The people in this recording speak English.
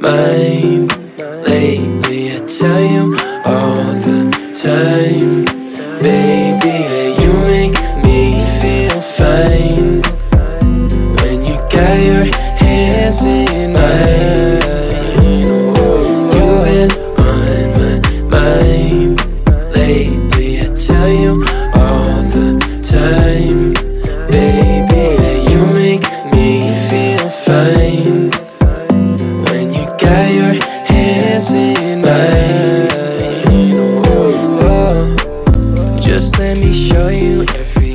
mind Lately I tell you all the time. Baby, that you make me feel fine. When you got your hands in mine You went on my mind. Lately I tell you all the time. dancing like you. Just let me show you everything.